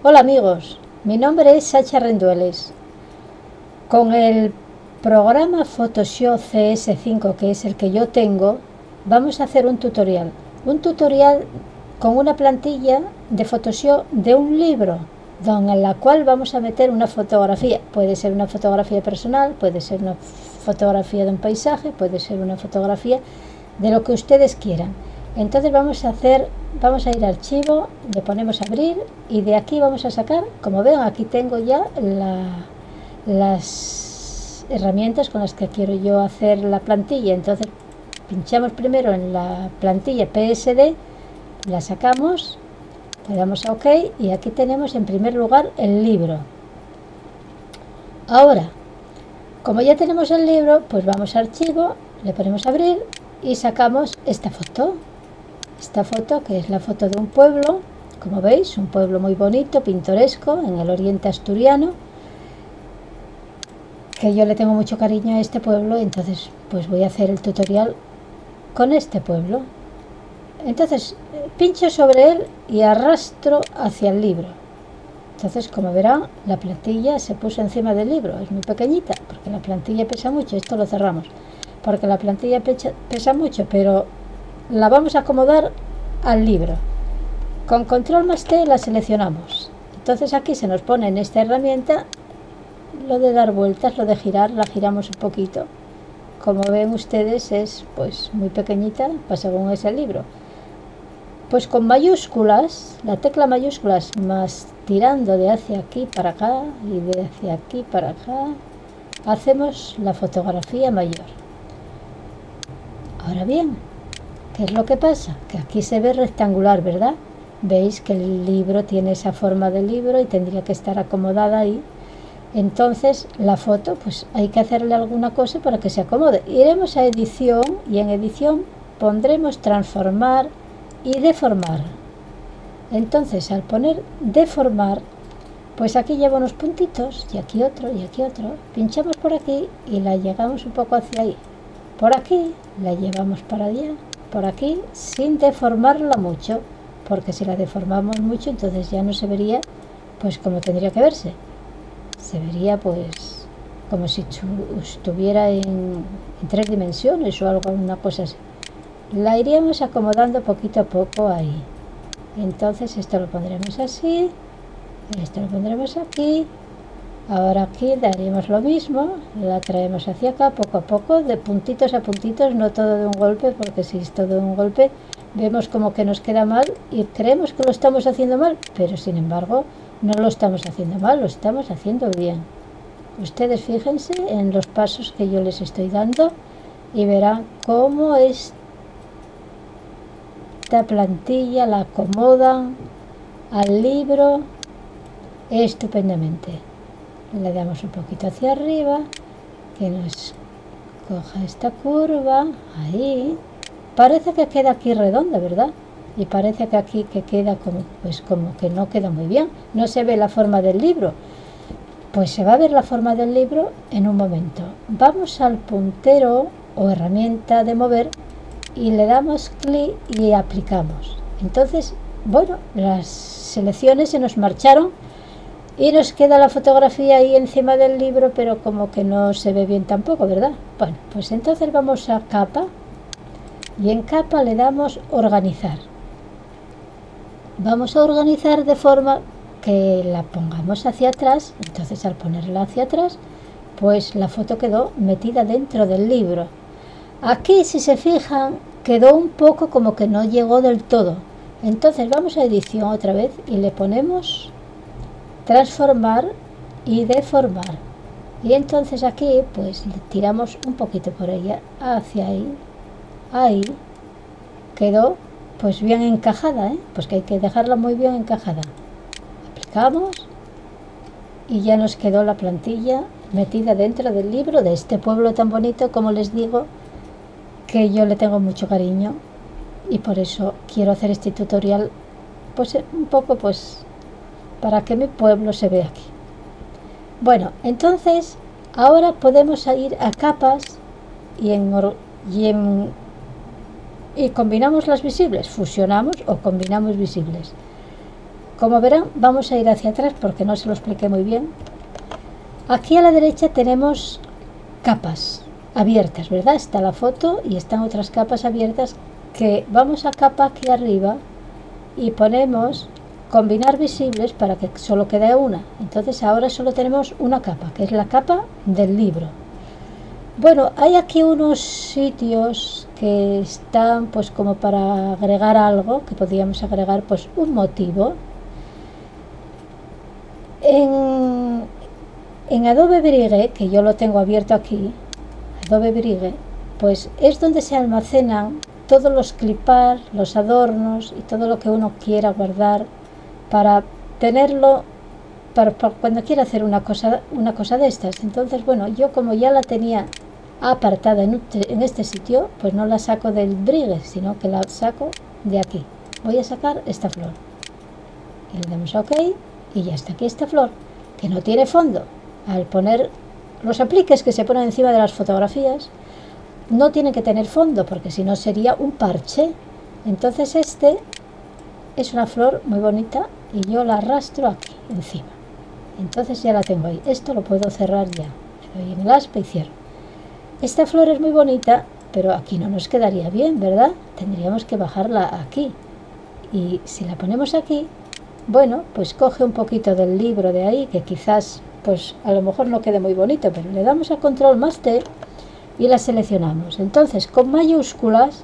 Hola amigos, mi nombre es Sacha Rendueles. Con el programa Photoshop CS5, que es el que yo tengo, vamos a hacer un tutorial. Un tutorial con una plantilla de Photoshop de un libro, en la cual vamos a meter una fotografía. Puede ser una fotografía personal, puede ser una fotografía de un paisaje, puede ser una fotografía de lo que ustedes quieran. Entonces vamos a hacer, vamos a ir a archivo, le ponemos abrir y de aquí vamos a sacar, como ven aquí tengo ya las herramientas con las que quiero yo hacer la plantilla. Entonces pinchamos primero en la plantilla PSD, la sacamos, le damos a OK y aquí tenemos en primer lugar el libro. Ahora, como ya tenemos el libro, pues vamos a archivo, le ponemos abrir y sacamos esta foto. Esta foto que es la foto de un pueblo, como veis, un pueblo muy bonito, pintoresco, en el oriente asturiano, que yo le tengo mucho cariño a este pueblo, entonces pues voy a hacer el tutorial con este pueblo. Entonces pincho sobre él y arrastro hacia el libro. Entonces, como verán, la plantilla se puso encima del libro. Es muy pequeñita, porque la plantilla pesa mucho. Esto lo cerramos. Porque la plantilla pesa mucho, pero la vamos a acomodar al libro. Con control más T la seleccionamos. Entonces aquí se nos pone en esta herramienta lo de dar vueltas, lo de girar, la giramos un poquito. Como ven ustedes es pues muy pequeñita según es el libro. Pues con mayúsculas, la tecla mayúsculas más tirando de hacia aquí para acá y de hacia aquí para acá, hacemos la fotografía mayor. Ahora bien, ¿qué es lo que pasa? Que aquí se ve rectangular, ¿verdad? Veis que el libro tiene esa forma de libro y tendría que estar acomodada ahí. Entonces la foto, pues hay que hacerle alguna cosa para que se acomode. Iremos a edición y en edición pondremos transformar y deformar. Entonces al poner deformar, pues aquí llevo unos puntitos y aquí otro y aquí otro. Pinchamos por aquí y la llegamos un poco hacia ahí. Por aquí la llevamos para allá, por aquí, sin deformarla mucho, porque si la deformamos mucho entonces ya no se vería pues como tendría que verse. Se vería pues como si estuviera en, tres dimensiones o algo, una cosa así la iríamos acomodando poquito a poco ahí entonces esto lo pondremos así esto lo pondremos aquí ahora aquí daríamos lo mismo la traemos hacia acá poco a poco de puntitos a puntitos no todo de un golpe porque si es todo de un golpe vemos como que nos queda mal y creemos que lo estamos haciendo mal pero sin embargo no lo estamos haciendo mal lo estamos haciendo bien ustedes fíjense en los pasos que yo les estoy dando y verán cómo es esta plantilla la acomodan al libro estupendamente. Le damos un poquito hacia arriba, que nos coja esta curva, ahí. Parece que queda aquí redonda, ¿verdad? Y parece que aquí que queda como, pues como que no queda muy bien. No se ve la forma del libro. Pues se va a ver la forma del libro en un momento. Vamos al puntero o herramienta de mover y le damos clic y aplicamos. Entonces, bueno, las selecciones se nos marcharon y nos queda la fotografía ahí encima del libro, pero como que no se ve bien tampoco, ¿verdad? Bueno, pues entonces vamos a capa y en capa le damos organizar. Vamos a organizar de forma que la pongamos hacia atrás, entonces al ponerla hacia atrás, pues la foto quedó metida dentro del libro. Aquí, si se fijan, quedó un poco como que no llegó del todo. Entonces vamos a edición otra vez y le ponemos transformar y deformar. Y entonces aquí pues tiramos un poquito por ella hacia ahí. Ahí quedó pues bien encajada, ¿eh? pues que hay que dejarla muy bien encajada. Aplicamos y ya nos quedó la plantilla metida dentro del libro de este pueblo tan bonito como les digo que yo le tengo mucho cariño y por eso quiero hacer este tutorial pues un poco pues para que mi pueblo se vea aquí bueno entonces ahora podemos ir a capas y combinamos las visibles fusionamos o combinamos visibles Como verán, vamos a ir hacia atrás porque no se lo expliqué muy bien. Aquí a la derecha tenemos capas abiertas, ¿verdad? Está la foto y están otras capas abiertas que vamos a capa aquí arriba y ponemos combinar visibles para que solo quede una. Entonces ahora solo tenemos una capa, que es la capa del libro. Bueno, hay aquí unos sitios que están pues como para agregar algo, que podríamos agregar pues un motivo. En, en Adobe Brigue, que yo lo tengo abierto aquí, Adobe Brigue, pues es donde se almacenan todos los clipar, los adornos y todo lo que uno quiera guardar para tenerlo para, cuando quiera hacer una cosa, una cosa de estas. Entonces, bueno, yo como ya la tenía apartada en, este sitio, pues no la saco del brigue, sino que la saco de aquí. Voy a sacar esta flor. Y le damos a OK y ya está aquí esta flor, que no tiene fondo. Al poner los apliques que se ponen encima de las fotografías, no tiene que tener fondo, porque si no sería un parche. Entonces este es una flor muy bonita y yo la arrastro aquí encima. Entonces ya la tengo ahí. Esto lo puedo cerrar ya. Le doy en el aspa y cierro. Esta flor es muy bonita, pero aquí no nos quedaría bien, ¿verdad? Tendríamos que bajarla aquí. Y si la ponemos aquí, bueno, pues coge un poquito del libro de ahí, que quizás, pues a lo mejor no quede muy bonito, pero le damos a control más T y la seleccionamos. Entonces, con mayúsculas,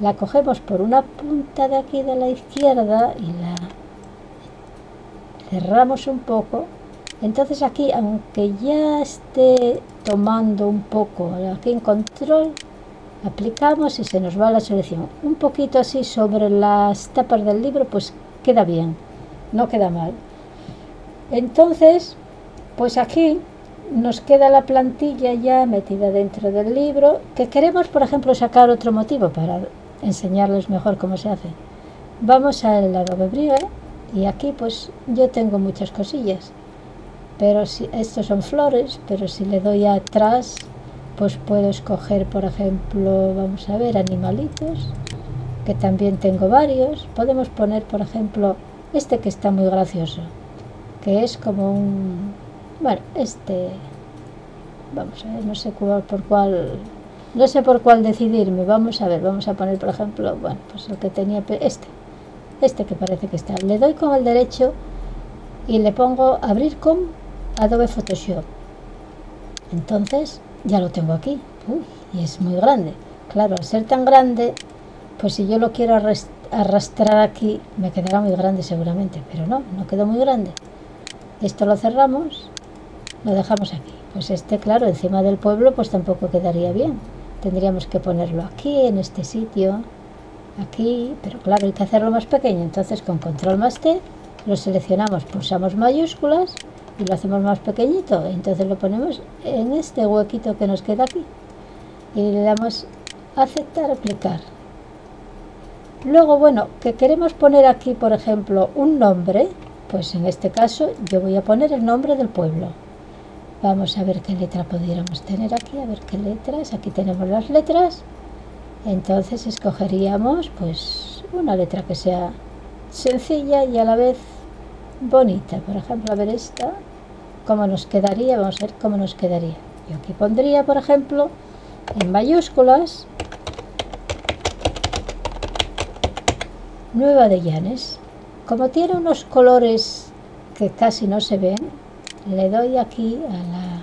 la cogemos por una punta de aquí de la izquierda y la cerramos un poco. Entonces aquí aunque ya esté tomando un poco aquí en control aplicamos y se nos va la selección. Un poquito así sobre las tapas del libro pues queda bien no queda mal. Entonces pues aquí nos queda la plantilla ya metida dentro del libro que queremos por ejemplo sacar otro motivo para enseñarles mejor cómo se hace. Vamos al Adobe Brigue y aquí pues yo tengo muchas cosillas. Pero si estos son flores pero si le doy atrás pues puedo escoger por ejemplo vamos a ver animalitos que también tengo varios. Podemos poner por ejemplo este que está muy gracioso que es como un bueno este vamos a ver no sé cuál, por cuál no sé por cuál decidirme. Vamos a ver vamos a poner por ejemplo bueno pues el que tenía este este que parece que está le doy con el derecho y le pongo abrir con Adobe Photoshop. Entonces ya lo tengo aquí. y es muy grande. Claro, al ser tan grande, pues si yo lo quiero arrastrar aquí, me quedará muy grande seguramente. Pero no, no quedó muy grande. Esto lo cerramos, lo dejamos aquí. Pues este, claro, encima del pueblo, pues tampoco quedaría bien. Tendríamos que ponerlo aquí, en este sitio, aquí, pero claro, hay que hacerlo más pequeño. Entonces con control más T, lo seleccionamos, pulsamos mayúsculas y lo hacemos más pequeñito. Entonces lo ponemos en este huequito que nos queda aquí y le damos aceptar aplicar. Luego bueno que queremos poner aquí por ejemplo un nombre pues en este caso yo voy a poner el nombre del pueblo. Vamos a ver qué letra pudiéramos tener aquí a ver qué letras. Aquí tenemos las letras entonces escogeríamos pues una letra que sea sencilla y a la vez bonita. Por ejemplo, a ver esta, cómo nos quedaría, vamos a ver cómo nos quedaría. Yo aquí pondría, por ejemplo, en mayúsculas, Nueva de Llanes. Como tiene unos colores que casi no se ven, le doy aquí a la,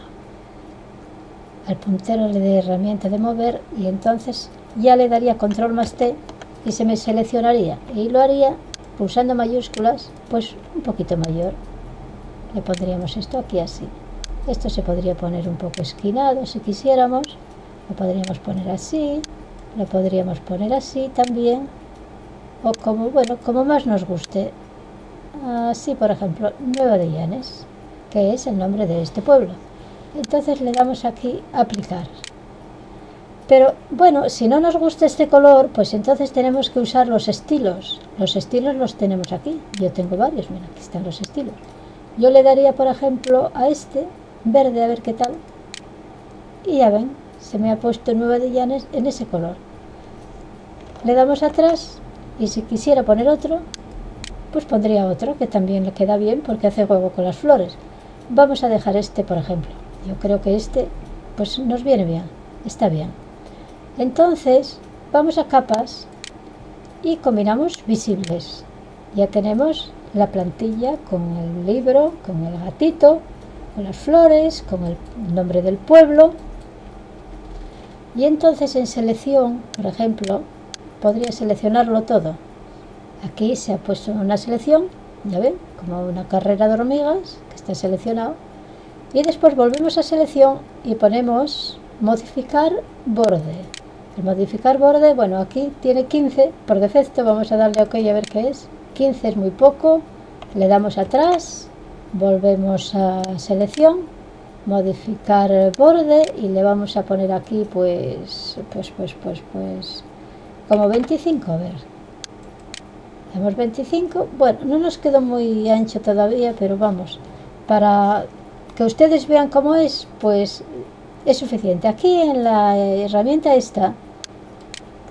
al puntero de herramienta de mover y entonces ya le daría control más T y se me seleccionaría y lo haría pulsando mayúsculas, pues un poquito mayor. Le pondríamos esto aquí así. Esto se podría poner un poco esquinado si quisiéramos. Lo podríamos poner así. Lo podríamos poner así también. O como, bueno, como más nos guste. Así, por ejemplo, Nueva de Llanes, que es el nombre de este pueblo. Entonces le damos aquí aplicar. Pero bueno, si no nos gusta este color, pues entonces tenemos que usar los estilos. Los estilos los tenemos aquí. Yo tengo varios, mira, aquí están los estilos. Yo le daría, por ejemplo, a este verde, a ver qué tal. Y ya ven, se me ha puesto Nueva de Llanes en ese color. Le damos atrás y si quisiera poner otro, pues pondría otro que también le queda bien porque hace juego con las flores. Vamos a dejar este, por ejemplo. Yo creo que este pues nos viene bien, está bien. Entonces, vamos a capas y combinamos visibles. Ya tenemos la plantilla con el libro, con el gatito, con las flores, con el nombre del pueblo. Y entonces en selección, por ejemplo, podría seleccionarlo todo. Aquí se ha puesto una selección, ya ven, como una carrera de hormigas, que está seleccionado. Y después volvemos a selección y ponemos modificar borde. Modificar borde, bueno, aquí tiene 15 por defecto, vamos a darle OK a ver qué es. 15 es muy poco, le damos atrás, volvemos a selección, modificar borde y le vamos a poner aquí pues, pues, pues, pues, pues, como 25, a ver. Damos 25, bueno, no nos quedó muy ancho todavía, pero vamos, para que ustedes vean cómo es, pues es suficiente. Aquí en la herramienta esta,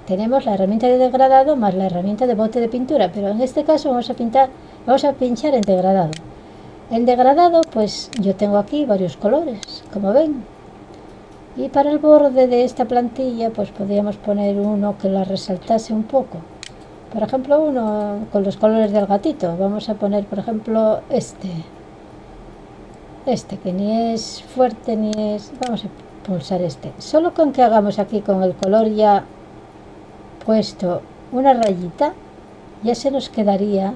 tenemos la herramienta de degradado más la herramienta de bote de pintura, pero en este caso vamos a pintar, vamos a pinchar en degradado. El degradado, pues yo tengo aquí varios colores, como ven. Y para el borde de esta plantilla, pues podríamos poner uno que la resaltase un poco. Por ejemplo, uno con los colores del gatito. Vamos a poner, por ejemplo, este. Este, que ni es fuerte ni es... Vamos a pulsar este. Solo con que hagamos aquí con el color ya puesto una rayita, ya se nos quedaría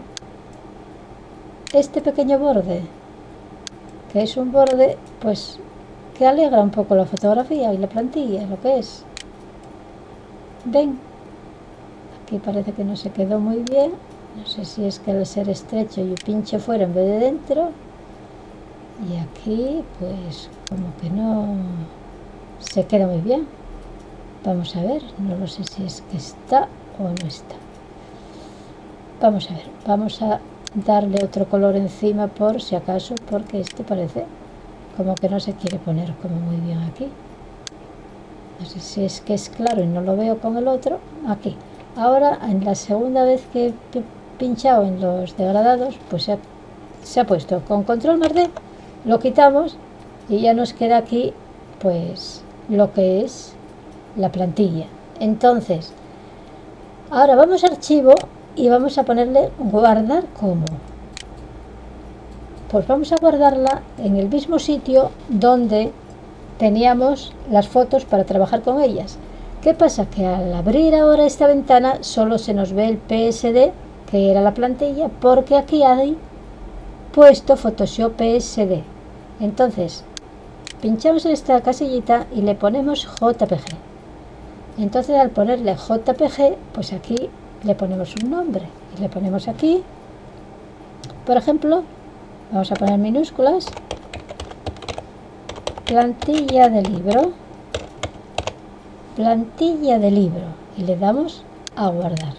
este pequeño borde, que es un borde, pues, que alegra un poco la fotografía y la plantilla, lo que es. Ven, aquí parece que no se quedó muy bien, no sé si es que al ser estrecho yo pinche fuera en vez de dentro, y aquí, pues, como que no se queda muy bien. Vamos a ver, no lo sé si es que está o no está. Vamos a ver, vamos a darle otro color encima por si acaso, porque este parece como que no se quiere poner como muy bien aquí. No sé si es que es claro y no lo veo con el otro. Aquí. Ahora, en la segunda vez que he pinchado en los degradados, pues se ha, se ha puesto con control más D, lo quitamos y ya nos queda aquí, pues, lo que es la plantilla. Entonces, ahora vamos a archivo y vamos a ponerle guardar como. Pues vamos a guardarla en el mismo sitio donde teníamos las fotos para trabajar con ellas. ¿Qué pasa? Que al abrir ahora esta ventana solo se nos ve el PSD, que era la plantilla, porque aquí hay puesto Photoshop PSD. Entonces, pinchamos en esta casillita y le ponemos JPG. Entonces al ponerle JPG, pues aquí le ponemos un nombre y le ponemos aquí, por ejemplo, vamos a poner minúsculas, plantilla de libro, plantilla de libro y le damos a guardar.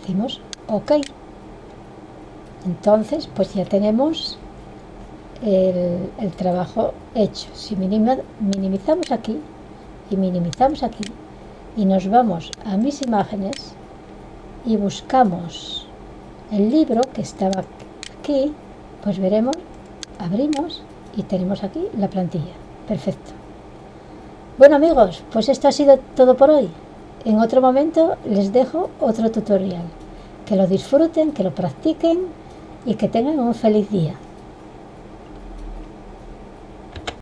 Decimos OK. Entonces, pues ya tenemos el, trabajo hecho. Si minimizamos aquí, y minimizamos aquí y nos vamos a mis imágenes y buscamos el libro que estaba aquí, pues veremos, abrimos y tenemos aquí la plantilla. Perfecto. Bueno amigos, pues esto ha sido todo por hoy. En otro momento les dejo otro tutorial. Que lo disfruten, que lo practiquen y que tengan un feliz día.